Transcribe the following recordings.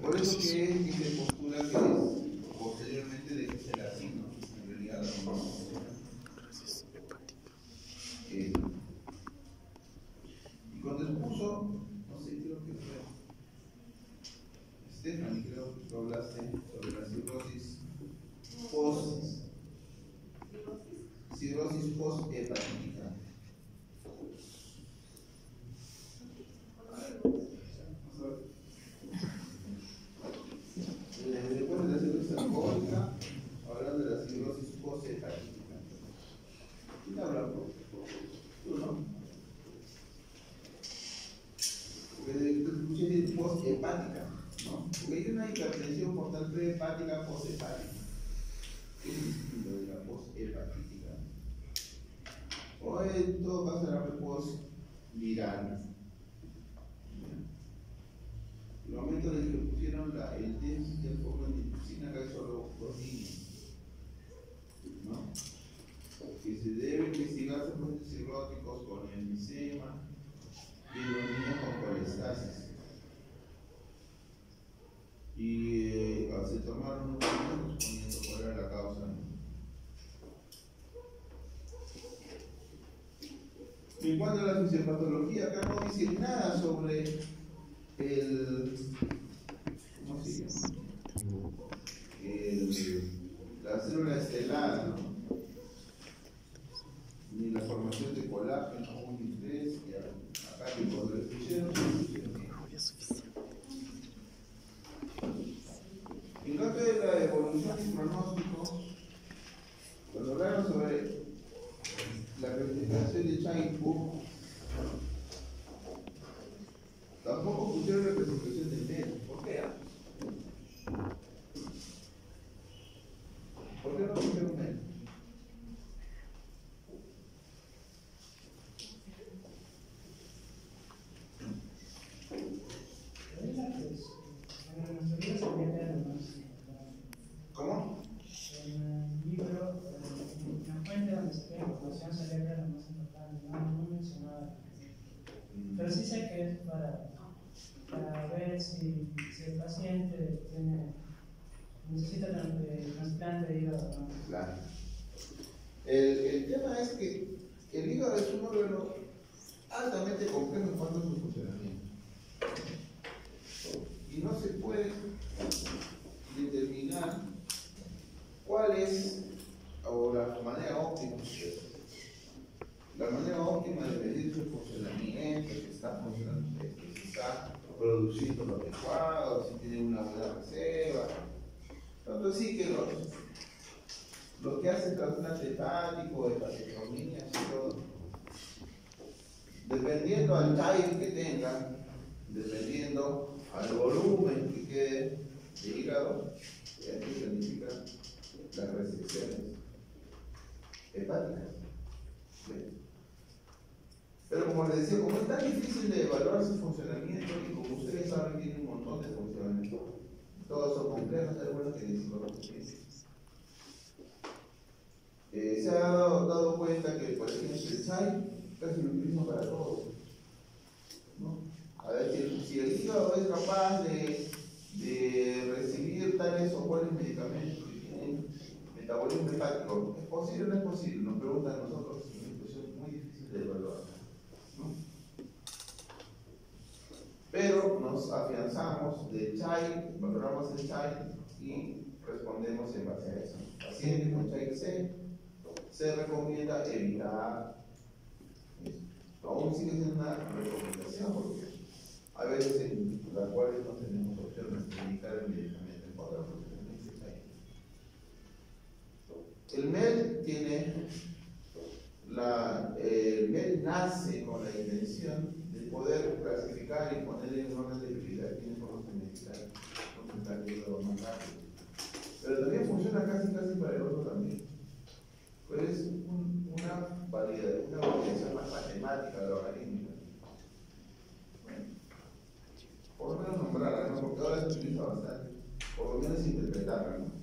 Por eso que es que se postula que es posteriormente de que se la asigna, en realidad no. Eh, y cuando expuso, no sé, creo que fue Stephanie, creo que tú hablaste sobre la cirrosis post cirrosis post hepatítica. Eh, Después de la cirrosis alcohólica, hablando de la cirrosis post hepatítica. ¿Quién habla? ¿Tú no? Porque de- te hepática, ¿no? Porque hay una hipertensión post hepática. ¿Qué es distinto de la post hepatítica? O en todo caso la post viral. El momento en el que pusieron la, el test del foco de medicina, acá solo dos líneas. ¿no? Que se debe investigar procesos cirróticos con enfisema y los niños con colestasis. Y eh, se tomaron unos minutos poniendo cuál era la causa. ¿no? En cuanto a la fisiopatología, acá no dice nada sobre el. ¿Cómo se llama? La célula estelar, ¿no? Ni la formación de colágeno 1 y 3, y acá que cuando lo escucharon, En cambio de la evolución y pronóstico, cuando hablaron sobre la clasificación de Chain-Cook, tampoco pusieron representación del medio. ¿Por qué? ¿Por qué no pusieron medio? ¿Cómo? En el libro, en la fuente donde se ve la función cerebral la más importante, no, no mencionaba. Pero sí sé que es para, para ver si, si el paciente tiene, necesita tran- eh, trasplante de hígado o no. Claro. El, tema es que el hígado es un órgano altamente complejo en cuanto a su funcionamiento. Y no se puede determinar cuál es o la manera óptima. La manera óptima de medir su funcionamiento, si está funcionando, si está produciendo lo adecuado, si tiene una buena reserva. Tanto así que los, los que hacen trasplante hepático, hepatectomías y todo, dependiendo al time que tengan, dependiendo al volumen que quede de hígado, ya que significa las restricciones hepáticas. Pero como les decía, como es tan difícil de evaluar su funcionamiento y como ustedes saben, tiene un montón de funcionamiento, todos son complejos, bueno que decimos lo que piensen. Eh, se ha dado, cuenta que, por ejemplo, el SAI casi lo mismo para todos. ¿no? A ver, si, si el hígado es capaz de, de recibir tales o cuales medicamentos que tienen metabolismo hepático, ¿es posible o no es posible? Nos preguntan a nosotros, es una cuestión muy difícil de evaluar. ¿no? Pero nos afianzamos de CHAI, valoramos el CHAI y respondemos en base a eso. Paciente con CHAI C, se recomienda evitar eso. Aún sigue siendo una recomendación porque hay veces en las cuales no tenemos opciones de evitar el medicamento en a. El MED tiene el MED nace con la intención de poder clasificar y poner en orden de prioridad son que necesitan más rápido. Pero también funciona casi casi para el otro también. Pero es un- una validación más matemática de la. Bueno, por lo menos nombrarla, ¿no? porque ahora se utiliza bastante. Por lo menos interpretarla, ¿no?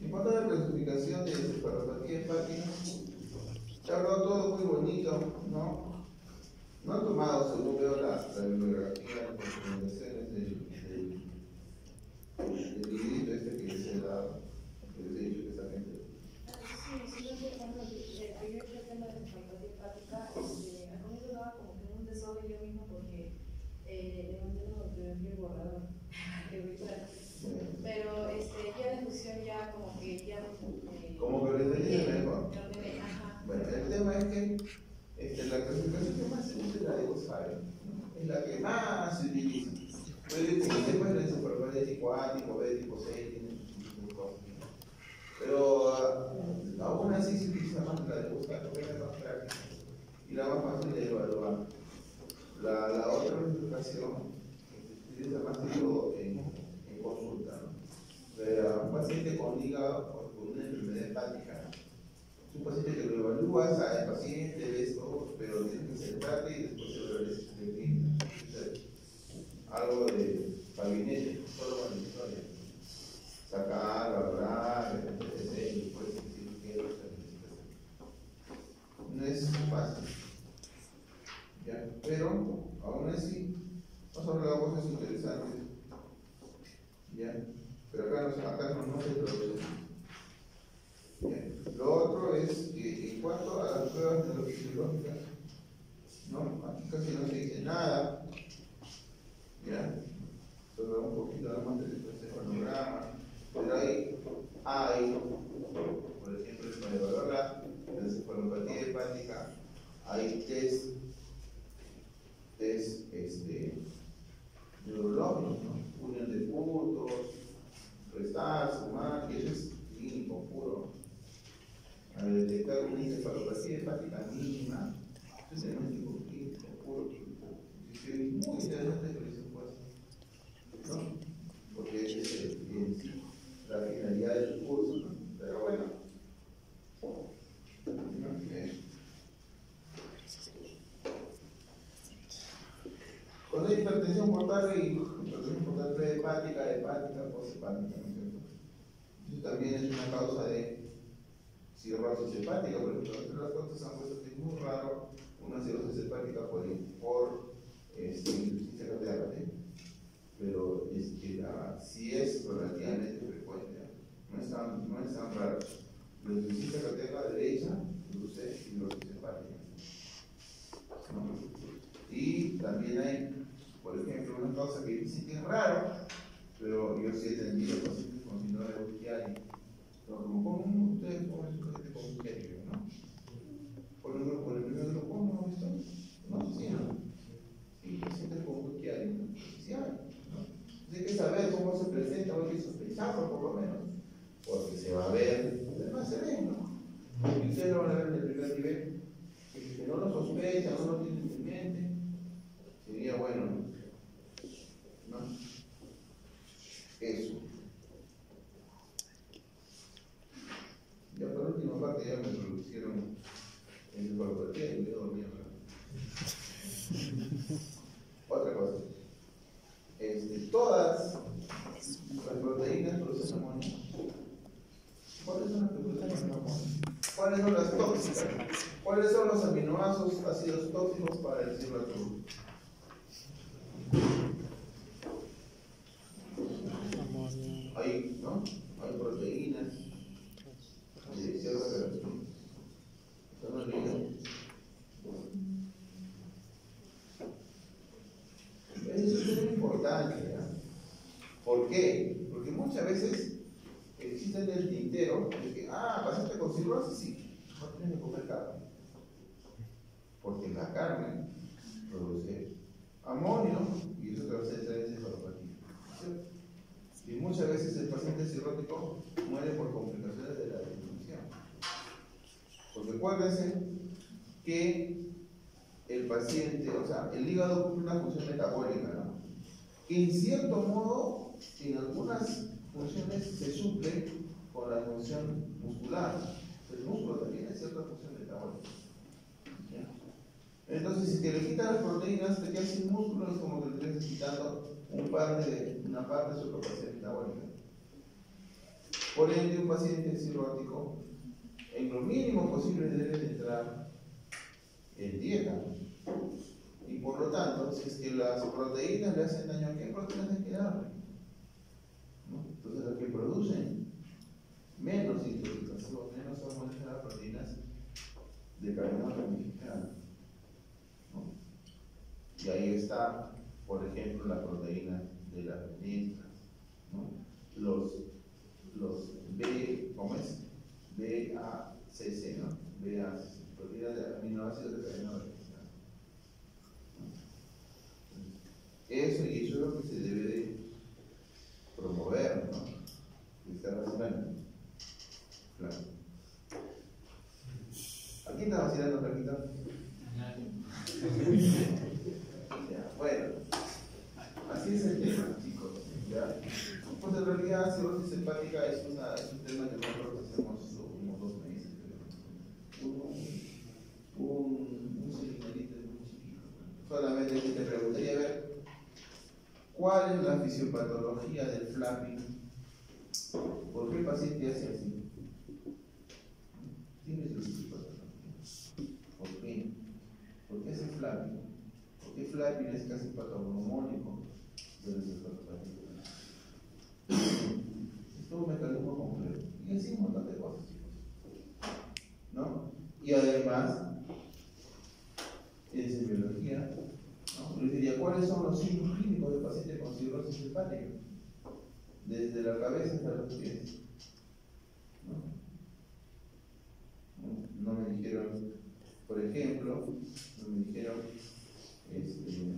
En cuanto a la clasificación de cefalopatía hepática, se ha hablado todo muy bonito, ¿no? No han tomado, según veo la, la bibliografía, las recomendaciones le mandé una fotografía borrador. Pero este, ya la fusión ya como que ya... Eh, como que lo entendí mejor. Ajá. Bueno, el tema es que este, la clasificación que más se usa es la de Oscar, es la que más se utiliza. Pero existe pues la encefalopatía tipo A, tipo B, tipo C, tiene. Pero uh, aún así se utiliza más la de Oscar, porque es la más práctica y la más fácil de evaluar. La, la otra clasificación se utiliza más todo en, en consulta. ¿no? De, un paciente con hígado con una enfermedad hepática es un paciente que lo evalúas al paciente, ves todo, pero tienes que sentarte y después lo de clínica. Algo de gabinete, solo con la historia. Sacar, valorar, etc. Y después decir qué es lo que No es fácil. ¿Ya? Pero, aún así, vamos a hablar de cosas interesantes. ¿Ya? Pero acá, no, acá no, no se produce. Bien. Lo otro es que en cuanto a las pruebas neurofisiológicas, no, aquí casi no se dice nada. ¿Ya? Solo un poquito más del encefalograma. Pero ahí hay, por ejemplo, para evaluar la encefalopatía hepática, hay test, test este, neurológicos, ¿no? Unión de puntos, restar, sumar, que eso es clínico puro al detectar una encefalopatía hepática mínima, es diagnóstico clínico puro. Muy interesante que les ¿no? Porque es la finalidad del curso. Pero bueno. Cuando hay hipertensión portal y hipertensión portal prehepática, hepática, poshepática, ¿no? Eso también es una causa de cirrosis hepática, por ejemplo, entre las cosas han puesto que es muy raro una cirrosis hepática por este, ¿eh? pero es que la, sí es relativamente frecuente, no es tan, no es tan raro. La insuficiencia cardíaca derecha produce cirrosis hepática. ¿no? Y también hay, por ejemplo, una causa que dicen que es raro, pero yo sí he tenido pacientes con síndrome de Buchiari como común, ustedes comen su paquete con un diario, ¿no? Por el grupo, el primer grupo, ¿no? ¿Esto? No, sí, ¿no? Sí, pacientes con un diario, ¿no? Sí hay, ¿no? Hay que saber cómo que sospecharlo por lo menos, porque se va a ver, además se ve, ¿no? Y ustedes lo van a ver en el primer nivel, que no lo sospechan, no lo tienen en mente, sería bueno, ¿no? Eso. Ya por última parte ya me introducieron en el corporativo y me dormía. Otra cosa. Este, todas las proteínas producen amonio. ¿Cuáles son las que producen amonio? ¿Cuáles son las tóxicas? ¿Cuáles son los aminoácidos ácidos tóxicos para decirlo todo? Hay, ¿no? Hay proteínas relaciones. Eso es muy importante. ¿ya? ¿Por qué? Porque muchas veces existe en el tintero de que, ah, pasaste con cirrosis, sí, que comer carne. Porque la carne produce amonio y eso te a hacer encefalopatía. Y muchas veces el paciente cirrótico muere por complicaciones de la disminución. Porque acuérdense que el paciente, o sea, el hígado cumple una función metabólica, ¿no? Que en cierto modo, en algunas funciones se suple con la función muscular. El músculo cierta función metabólica. Entonces, si te le quitas las proteínas, te quedas sin músculo, es como que te estás quitando una parte de su capacidad metabólica. Por ende, un paciente cirrótico, en lo mínimo posible debe entrar en dieta. Y por lo tanto, si es que las proteínas le hacen daño, ¿qué proteínas hay que darle? Entonces, las que producen menos son las proteínas de cadena ramificada. ¿no? Y ahí está por ejemplo, la proteína de las ¿no? los, los B, ¿cómo es? BACC, ¿no? BACC, proteínas de aminoácidos de cadena de Eso y eso es lo que se debe de promover, ¿no? Que está razonando. Claro. ¿A quién? Ya, bueno, así es el tema, chicos. ¿ya? Pues en realidad, cirrosis hepática es, una, es un tema que nosotros hacemos unos dos meses. Un, un, un seminarito muy chiquito. Solamente te preguntaría ver cuál es la fisiopatología del flapping. ¿Por qué el paciente hace así? Tiene su fisiopatología. ¿Por qué? ¿Por qué hace flapping? Porque flapping es casi patognomónico de cefalopatía. Es todo un mecanismo complejo. Y así un montón de cosas, chicos. ¿No? Y además, en biología, ¿no? diría, ¿cuáles son los signos clínicos del paciente con cirrosis hepática? Desde la cabeza hasta los pies. ¿No? no me dijeron, por ejemplo, me dijeron este,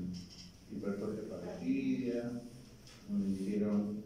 hipertrofia paragidia, no me dijeron